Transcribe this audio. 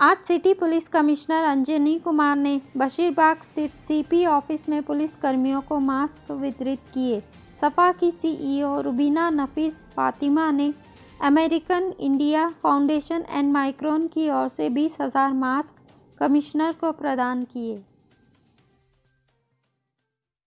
आज city police commissioner Anjani Kumar ने बशीरबाग स्थित सीपी ऑफ़िस में पुलिस कर्मियों को मास्क वितरित किए। सपा की सीईओ रुबीना नफीस फातिमा ने American India Foundation and Micron की ओर से बीस हज़ार मास्क कमिश्नर को प्रदान किए।